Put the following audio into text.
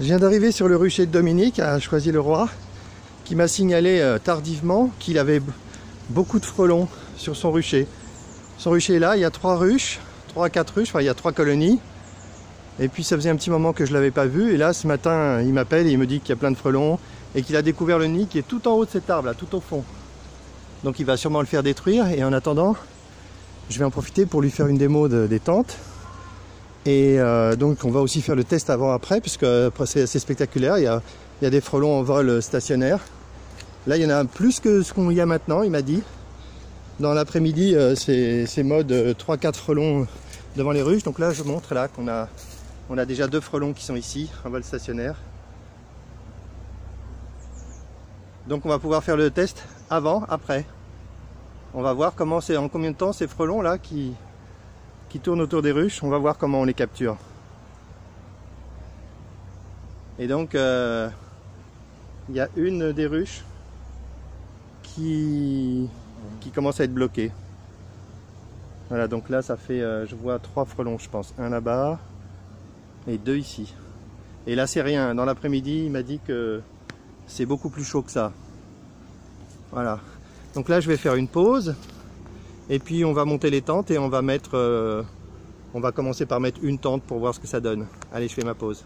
Je viens d'arriver sur le rucher de Dominique à Choisy-le-Roi qui m'a signalé euh, tardivement qu'il avait beaucoup de frelons sur son rucher. Son rucher est là, il y a trois ruches, trois quatre ruches, enfin il y a trois colonies. Et puis ça faisait un petit moment que je ne l'avais pas vu. Et là ce matin il m'appelle et il me dit qu'il y a plein de frelons et qu'il a découvert le nid qui est tout en haut de cet arbre là, tout au fond. Donc il va sûrement le faire détruire et en attendant je vais en profiter pour lui faire une démo de, des tentes et euh, donc on va aussi faire le test avant-après, puisque c'est assez spectaculaire. Il y, a, des frelons en vol stationnaire. Là, il y en a plus que ce qu'on y a maintenant, il m'a dit. Dans l'après-midi, euh, c'est mode 3-4 frelons devant les ruches. Donc là, je montre là qu'on a, on a déjà deux frelons qui sont ici, en vol stationnaire. Donc on va pouvoir faire le test avant, après. On va voir comment c'est, en combien de temps ces frelons là qui, qui tournent autour des ruches. On va voir comment on les capture. Et donc, euh, il y a une des ruches qui, commence à être bloquée. Voilà, donc là, ça fait, euh, je vois trois frelons, je pense. Un là-bas et deux ici. Et là, c'est rien. Dans l'après-midi, il m'a dit que c'est beaucoup plus chaud que ça. Voilà. Donc là, je vais faire une pause. Et puis on va monter les tentes et on va mettre, euh, on va commencer par mettre une tente pour voir ce que ça donne. Allez, je fais ma pause.